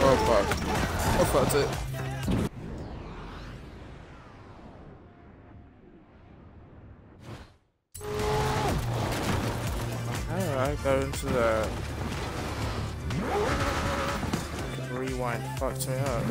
oh fuck. Oh fuck, that's it. go into the rewind fucked me up.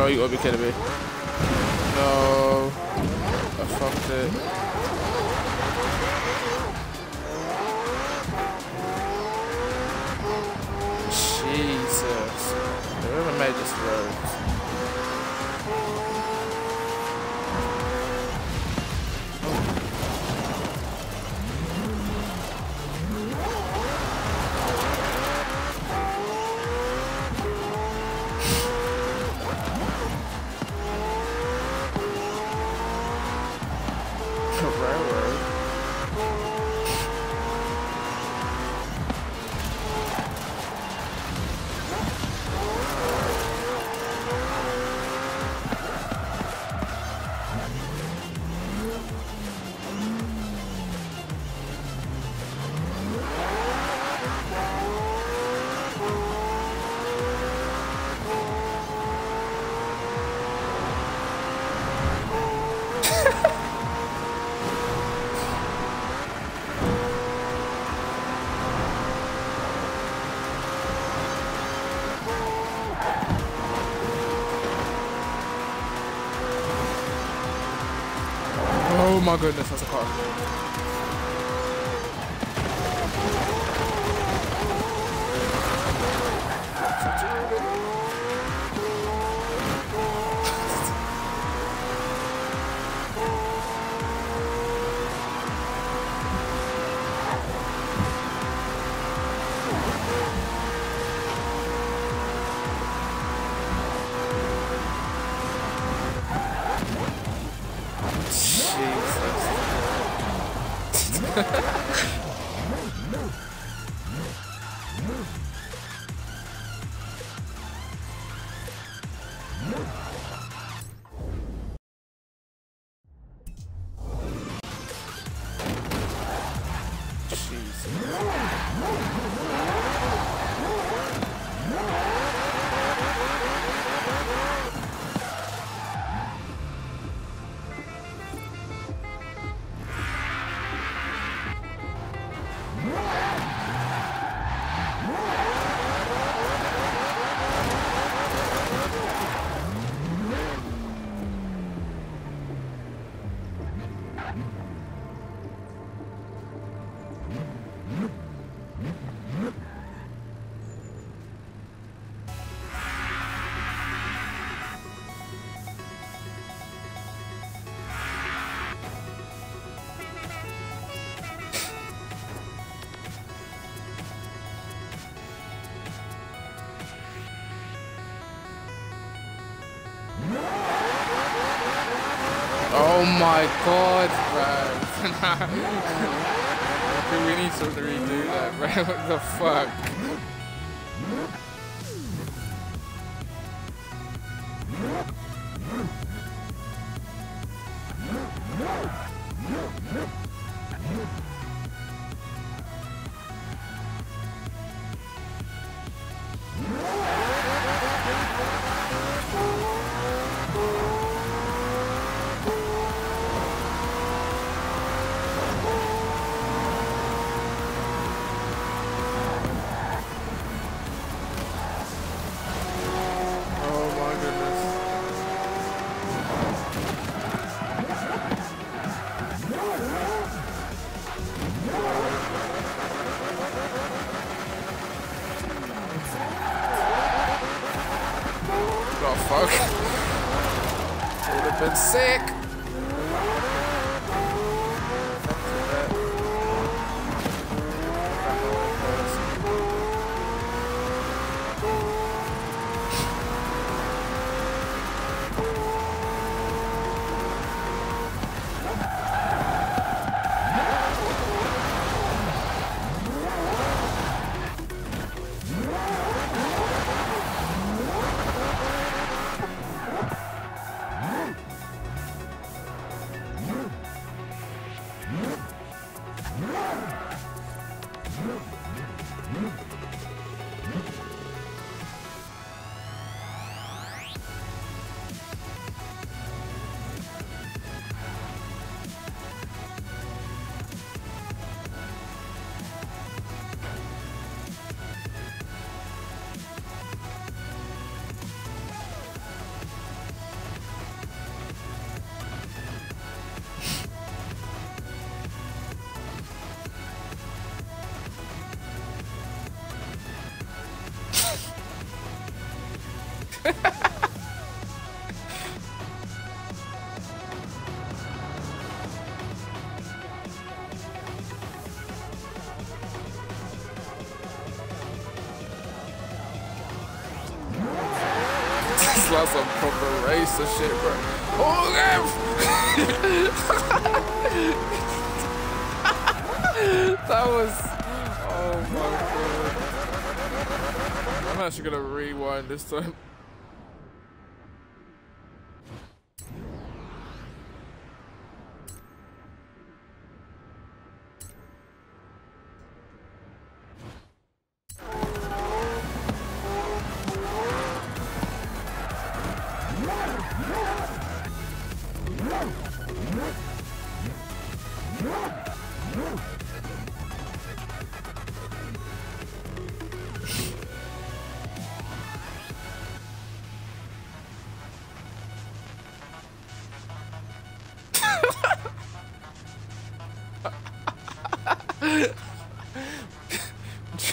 No, you gotta be kidding me. No. I fucked it. Oh my goodness, that's a car. My god, bro. we need to redo that, bro. What the fuck? Been sick. Shit, bro. Oh, that was. Oh my god. I'm actually gonna rewind this time.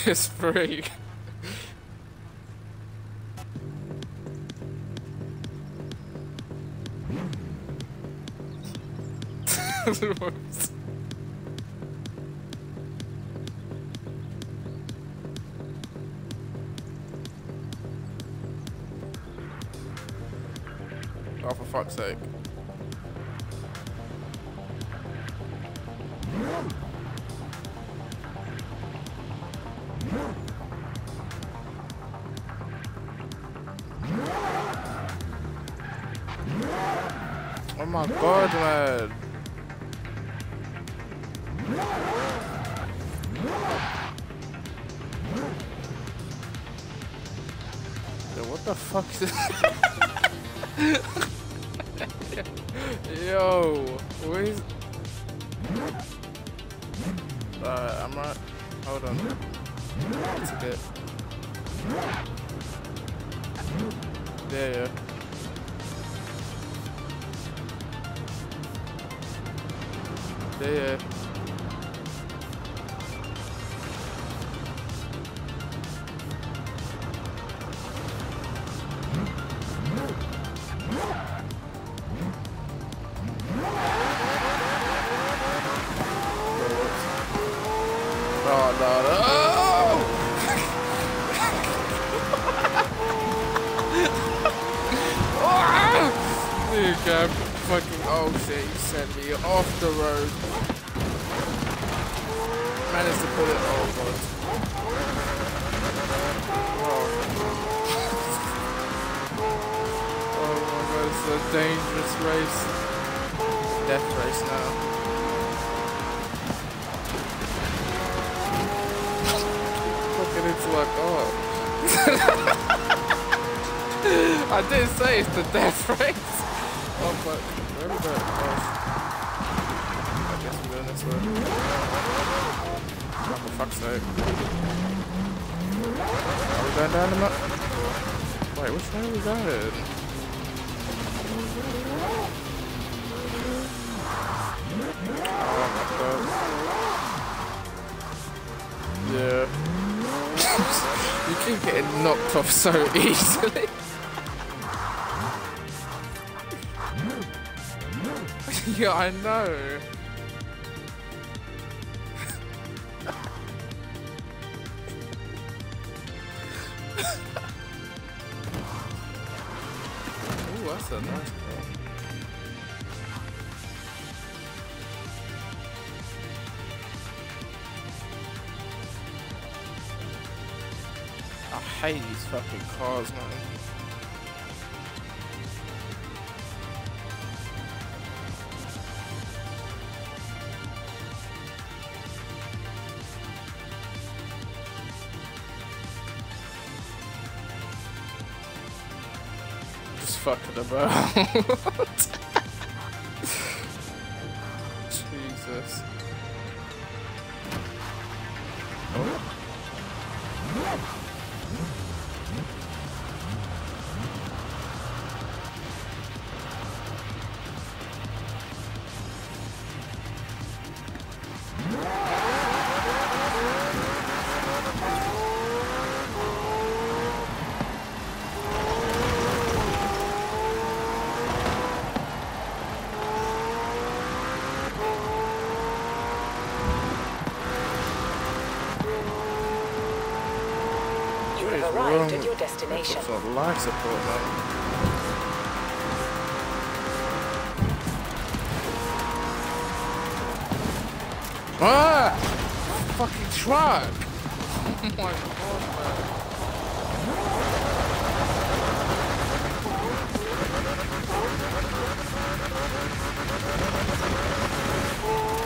Just freak. Oh, for fuck's sake. Yo, where's... Uh, I'm not... Hold on. It's a bit... Yeah, yeah. Yeah, yeah. keep getting knocked off so easily. yeah, I know. oh, that's a nice... fucking cars, man. Just fucking about. destination. For life support, though. Ah! Fucking truck! oh my god, man. Oh!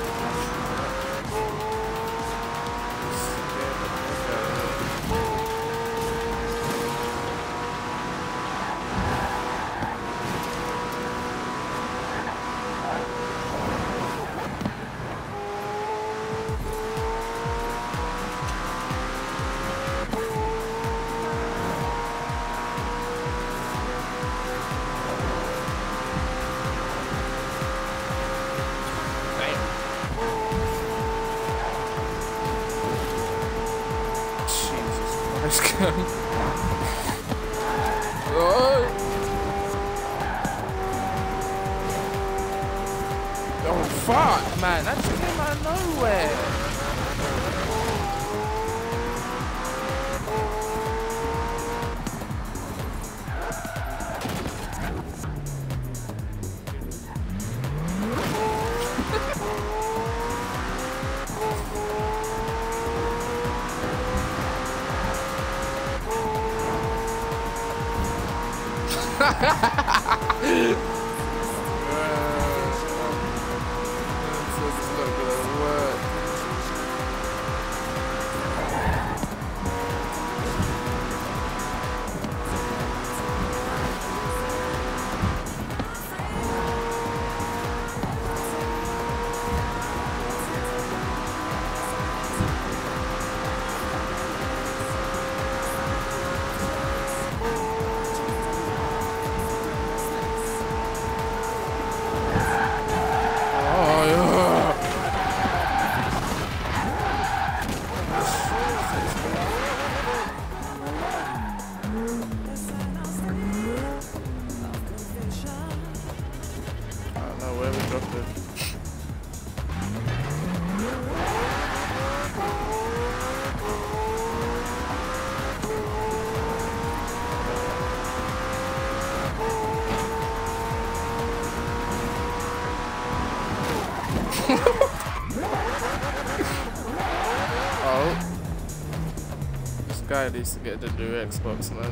Get the new Xbox, man.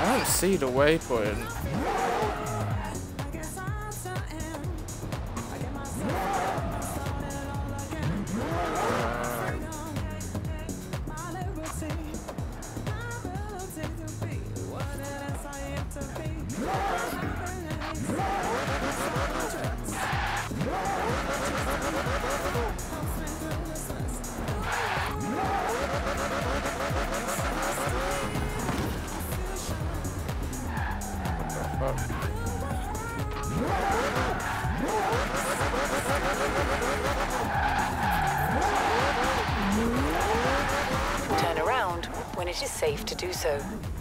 I don't see the waypoint. To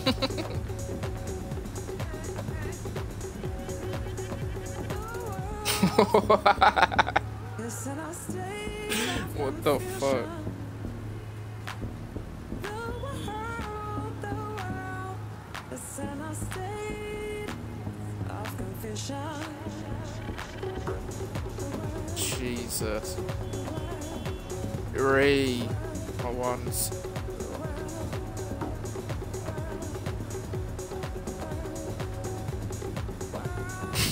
what the fuck? Jesus. Ray, my ones.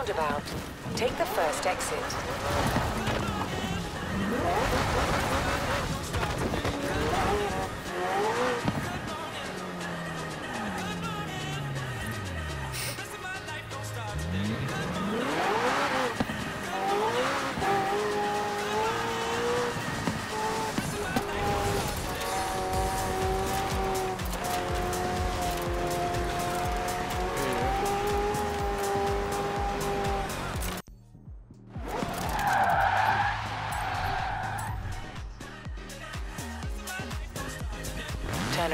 roundabout. Take the first exit.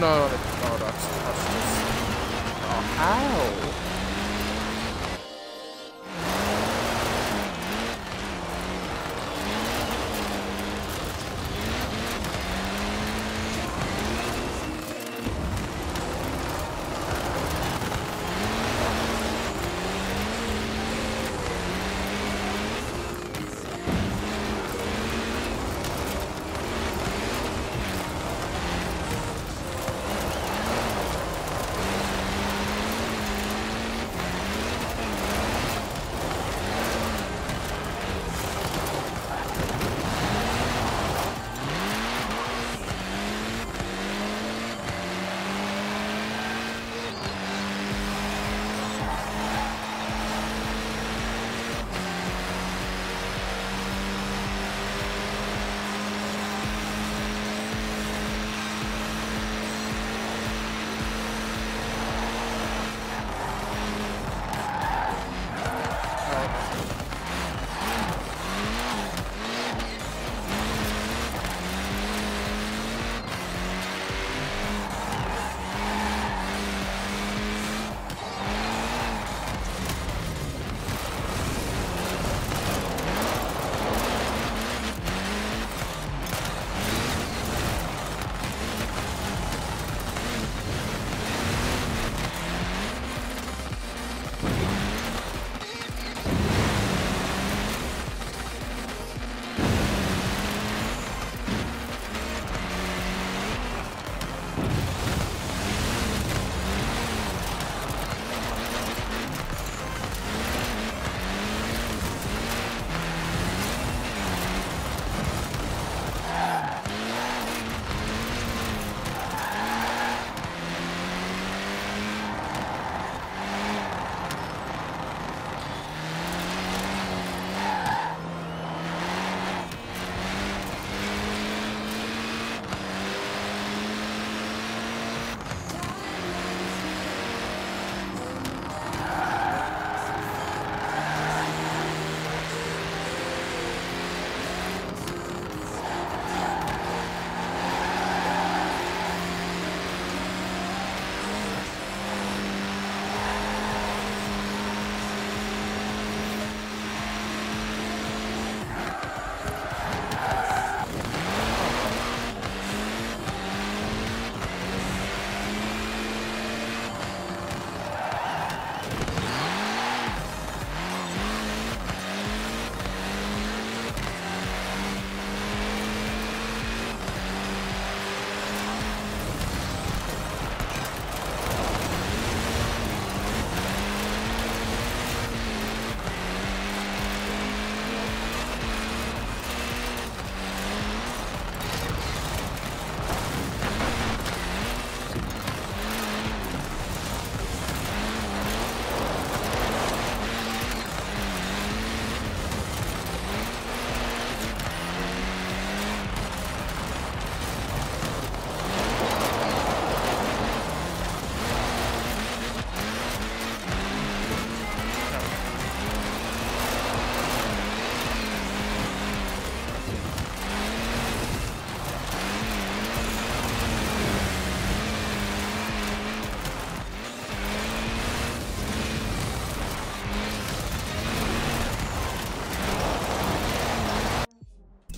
No!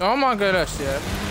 Oh my goodness, yeah.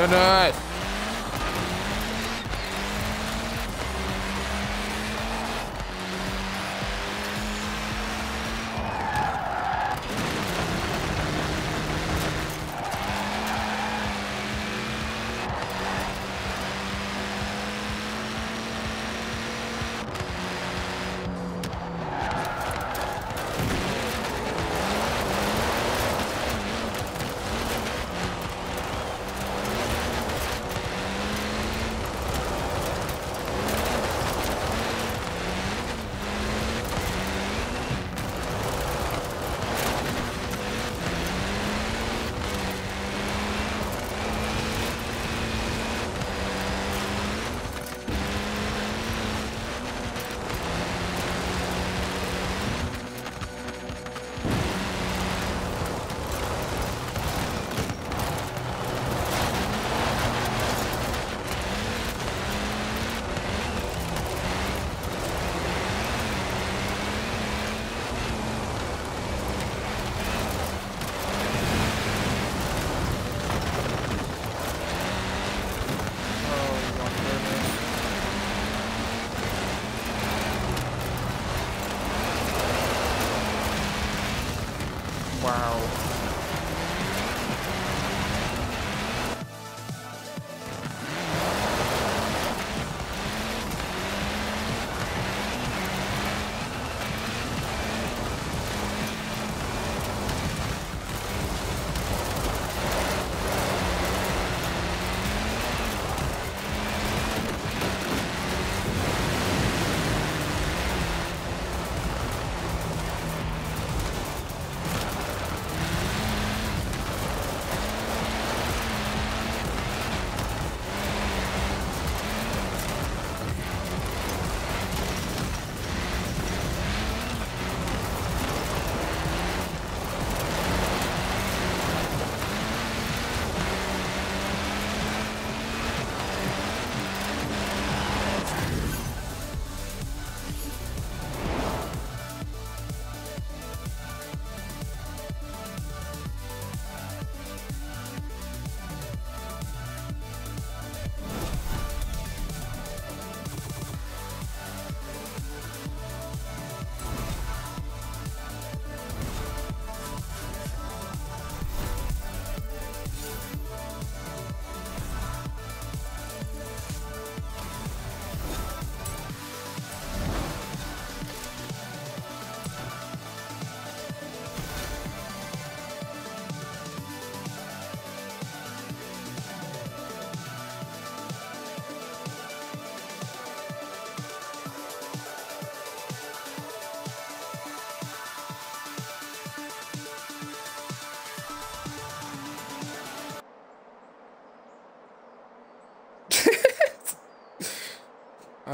Goodness. I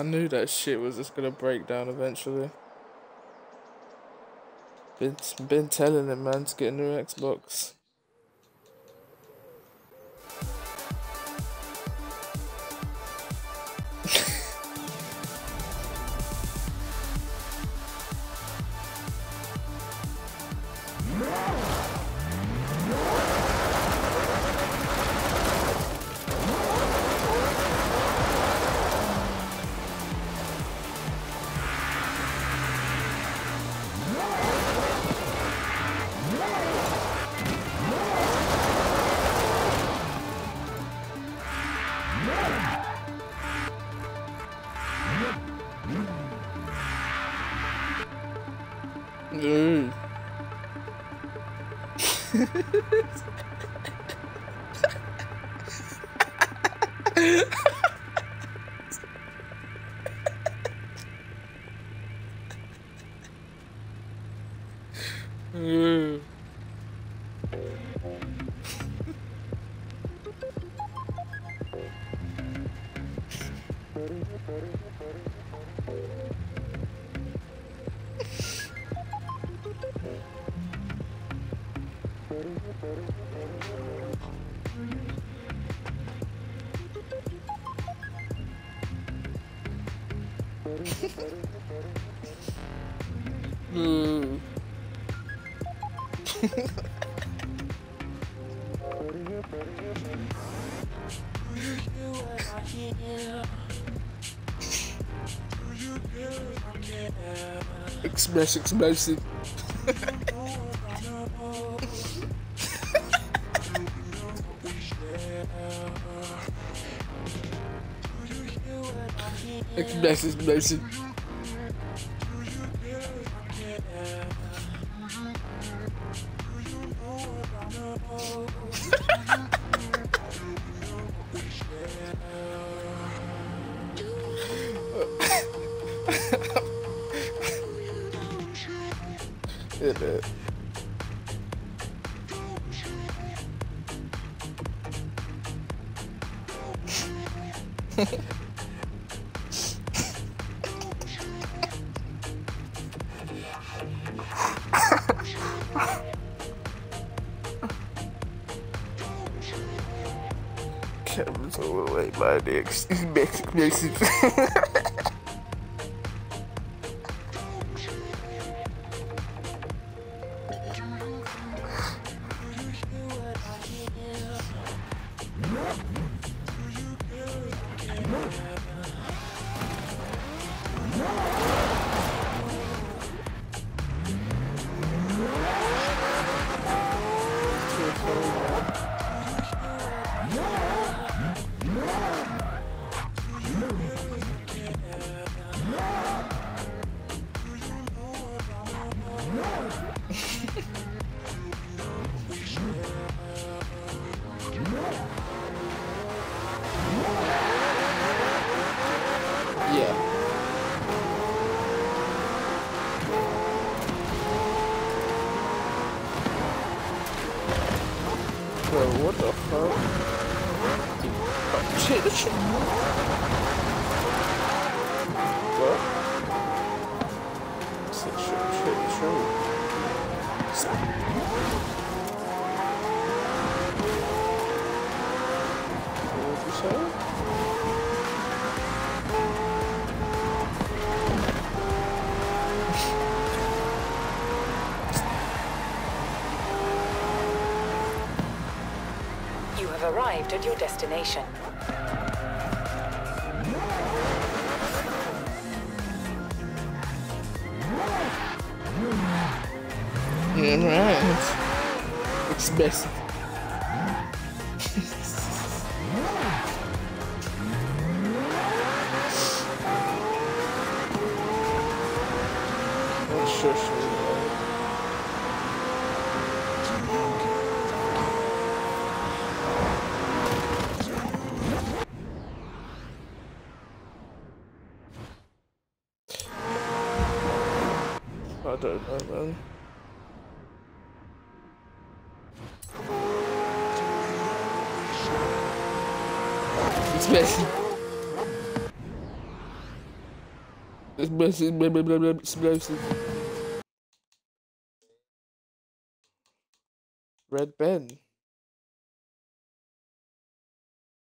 knew that shit was just gonna break down eventually. Been been telling him man to get a new Xbox. Express explosive. Express explosive. Mexican. Yeah. Bro, what the fuck? Oh, shit, shit. What? Shit, shit, shit, shit. What you say? Arrived at your destination. Yeah, right. Expensive. Siz